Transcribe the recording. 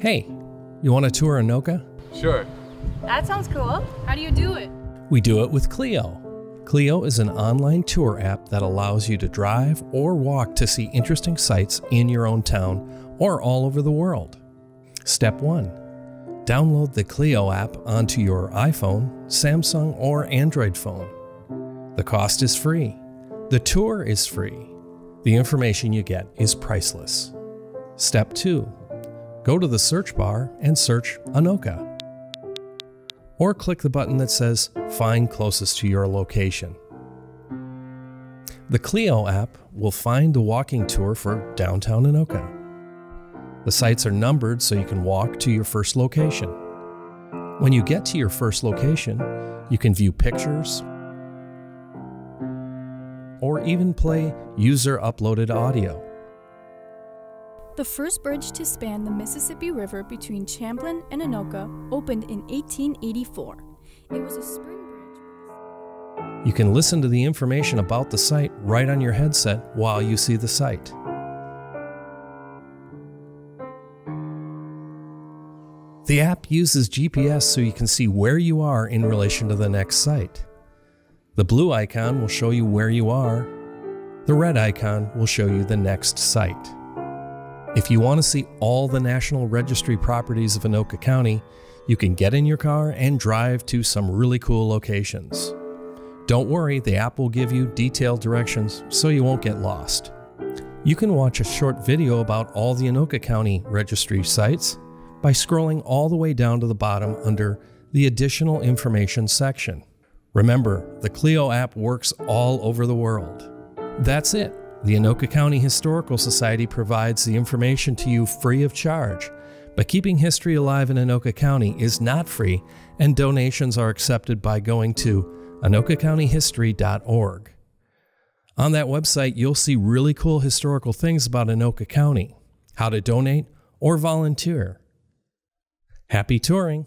Hey, you want to tour Anoka? Sure. That sounds cool. How do you do it? We do it with Clio. Clio is an online tour app that allows you to drive or walk to see interesting sights in your own town or all over the world. Step 1 Download the Clio app onto your iPhone, Samsung, or Android phone. The cost is free. The tour is free. The information you get is priceless. Step 2 Go to the search bar and search Anoka or click the button that says Find closest to your location. The Clio app will find the walking tour for downtown Anoka. The sites are numbered so you can walk to your first location. When you get to your first location, you can view pictures or even play user uploaded audio. The first bridge to span the Mississippi River between Champlin and Anoka opened in 1884. It was a spring bridge. You can listen to the information about the site right on your headset while you see the site. The app uses GPS so you can see where you are in relation to the next site. The blue icon will show you where you are. The red icon will show you the next site. If you want to see all the National Registry properties of Anoka County, you can get in your car and drive to some really cool locations. Don't worry, the app will give you detailed directions so you won't get lost. You can watch a short video about all the Anoka County Registry sites by scrolling all the way down to the bottom under the Additional Information section. Remember, the Clio app works all over the world. That's it. The Anoka County Historical Society provides the information to you free of charge, but keeping history alive in Anoka County is not free, and donations are accepted by going to anokacountyhistory.org. On that website, you'll see really cool historical things about Anoka County, how to donate or volunteer. Happy touring!